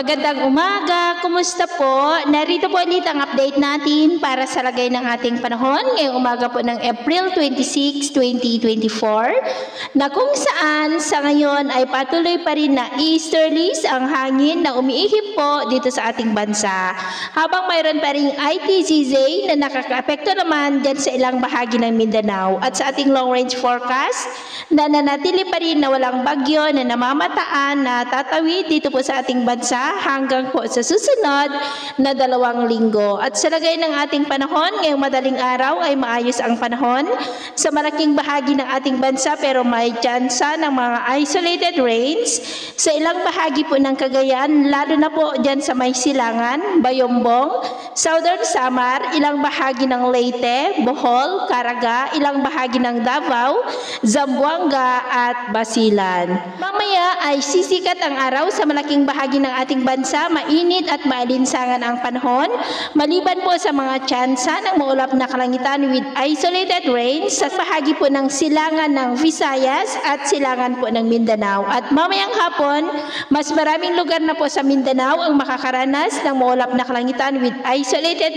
Magandang umaga, kumusta po? Narito po ulit ang update natin para sa lagay ng ating panahon ngayong umaga po ng April 26, 2024 na kung saan sa ngayon ay patuloy pa rin na easterlies ang hangin na umiihip po dito sa ating bansa. Habang mayroon pa rin ITZZ na nakaka-apekto naman dyan sa ilang bahagi ng Mindanao at sa ating long range forecast na nanatili pa rin na walang bagyo na namamataan na tatawid dito po sa ating bansa hanggang po sa susunod na dalawang linggo. At sa lagay ng ating panahon, ngayong madaling araw ay maayos ang panahon sa malaking bahagi ng ating bansa pero may tsansa ng mga isolated rains sa ilang bahagi po ng Cagayan, lalo na po dyan sa may silangan, Bayombong, Southern Samar, ilang bahagi ng Leyte, Bohol, Caraga, ilang bahagi ng Davao, Zamboanga at Basilan. Mamaya ay sisikat ang araw sa malaking bahagi ng ating bansa, mainit at maalinsangan ang panahon, maliban po sa mga tsansa ng maulap na kalangitan with isolated rains sa bahagi po ng silangan ng Visayas at silangan po ng Mindanao. At mamayang hapon, mas maraming lugar na po sa Mindanao ang makakaranas ng maulap na kalangitan with isolated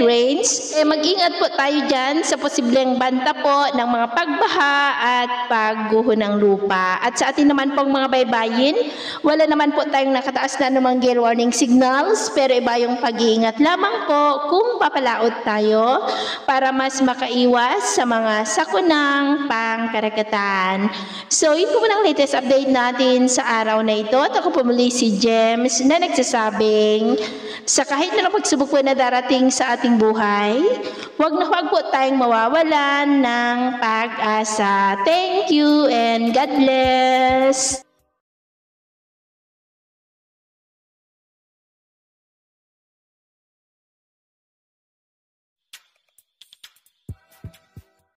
rains. Eh, mag-ingat po tayo dyan sa posibleng banta po ng mga pagbaha at pagguho ng lupa. At sa atin naman pong mga baybayin, wala naman po tayong nakataas na namang gale warning signals, pero iba yung pag-iingat lamang po kung papalaot tayo para mas makaiwas sa mga sakunang pangkarakatan. So, yun po muna ang latest update natin sa araw na ito. At ako po muli si James na nagsasabing sa kahit na pagsubok po na darating sa ating buhay, huwag na huwag po tayong mawawalan ng pag-asa. Thank you and God bless!